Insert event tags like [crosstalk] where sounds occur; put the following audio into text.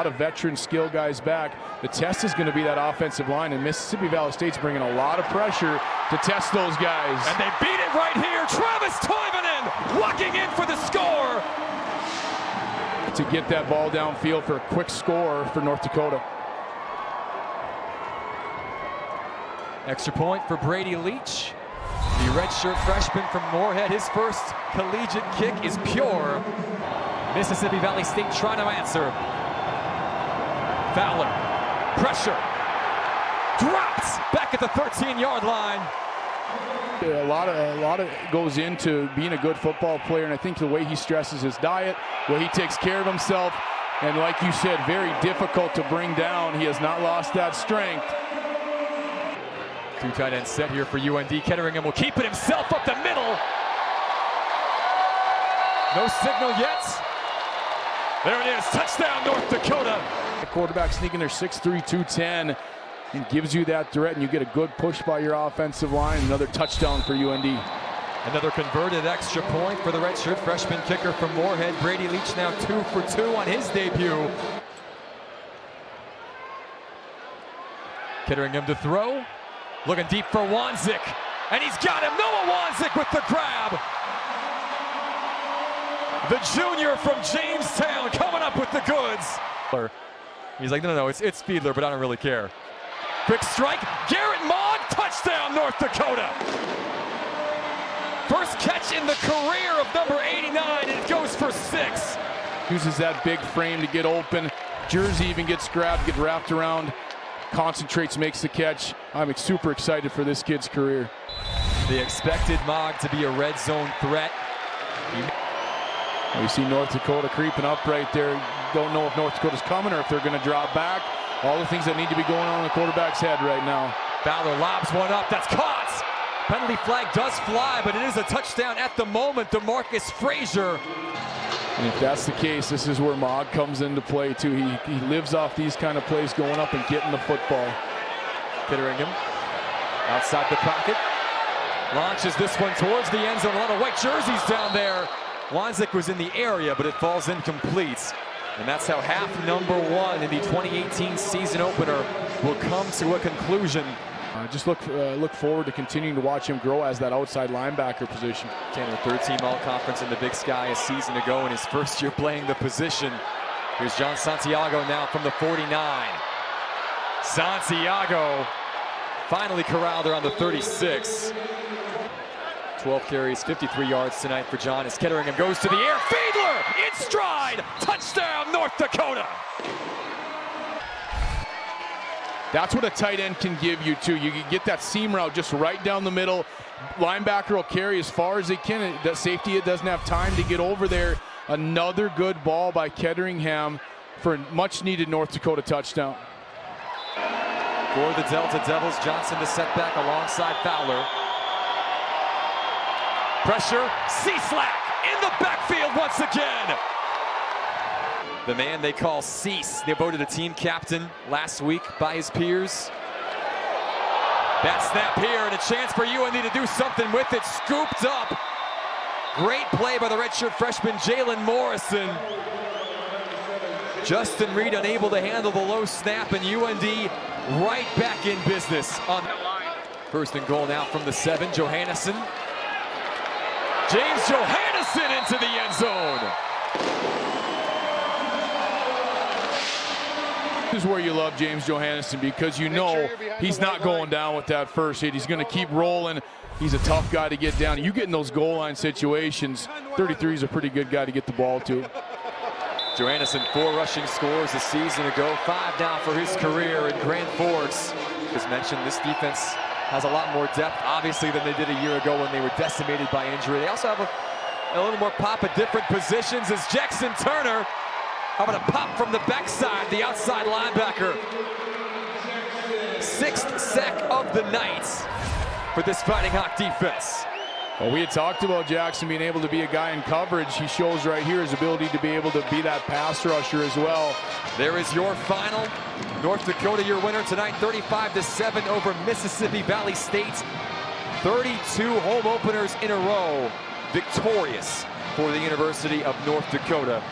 lot of veteran skill guys back. The test is going to be that offensive line, and Mississippi Valley State's bringing a lot of pressure to test those guys. And they beat it right here. Travis Toivonen walking in for the score. To get that ball downfield for a quick score for North Dakota. Extra point for Brady Leach. The redshirt freshman from Moorhead, his first collegiate kick is pure. Mississippi Valley State trying to answer. Fowler, pressure, drops back at the 13-yard line. A lot of a lot of goes into being a good football player, and I think the way he stresses his diet, the way he takes care of himself, and like you said, very difficult to bring down. He has not lost that strength. Two tight ends set here for UND. Ketteringham will keep it himself up the middle. No signal yet. There it is. Touchdown, North Dakota. The quarterback sneaking their 6'3", 210 and gives you that threat, and you get a good push by your offensive line. Another touchdown for UND. Another converted extra point for the redshirt freshman kicker from Moorhead. Brady Leach now two for two on his debut. Ketteringham to throw. Looking deep for Wanzek. And he's got him. Noah Wanzek with the grab. The junior from Jamestown coming up with the goods. He's like, no, no, no, it's, it's Fiedler, but I don't really care. Quick strike. Garrett Maag, touchdown, North Dakota. First catch in the career of number 89, and it goes for six. Uses that big frame to get open. Jersey even gets grabbed, get wrapped around concentrates, makes the catch. I'm super excited for this kid's career. They expected Maag to be a red zone threat. We see North Dakota creeping up right there. Don't know if North Dakota's coming or if they're going to drop back. All the things that need to be going on in the quarterback's head right now. Fowler lobs one up. That's caught. Penalty flag does fly, but it is a touchdown at the moment. DeMarcus Frazier and if that's the case, this is where Maag comes into play too. He, he lives off these kind of plays going up and getting the football. Ketteringham outside the pocket. Launches this one towards the end zone. A lot of white jerseys down there. Wanzek was in the area, but it falls incomplete. And that's how half number one in the 2018 season opener will come to a conclusion. Uh, just look uh, look forward to continuing to watch him grow as that outside linebacker position. Tanner, third team all conference in the Big Sky a season ago in his first year playing the position. Here's John Santiago now from the 49. Santiago finally corralled around the 36. 12 carries, 53 yards tonight for John as Ketteringham goes to the air. Fiedler in stride. Touchdown, North Dakota. That's what a tight end can give you too. You can get that seam route just right down the middle. Linebacker will carry as far as he can. That safety it doesn't have time to get over there. Another good ball by Ketteringham for a much needed North Dakota touchdown. For the Delta Devils, Johnson to set back alongside Fowler. Pressure, C-Slack in the backfield once again. The man they call Cease. They voted a team captain last week by his peers. That snap here and a chance for UND to do something with it. Scooped up. Great play by the redshirt freshman Jalen Morrison. Justin Reed unable to handle the low snap and UND right back in business on First and goal now from the seven, Johannesson. James Johannesson into the end zone. This is where you love James Johannesson because you know he's not going down with that first hit. He's going to keep rolling. He's a tough guy to get down. You get in those goal line situations, 33 is a pretty good guy to get the ball to. [laughs] Johannesson, four rushing scores a season ago, five now for his career in Grand Forks. As mentioned, this defense has a lot more depth, obviously, than they did a year ago when they were decimated by injury. They also have a, a little more pop at different positions as Jackson Turner how about a pop from the backside, the outside linebacker. Sixth sack of the night for this Fighting Hawk defense. Well, we had talked about Jackson being able to be a guy in coverage. He shows right here his ability to be able to be that pass rusher as well. There is your final. North Dakota, your winner tonight, 35 to 7 over Mississippi Valley State. 32 home openers in a row, victorious for the University of North Dakota.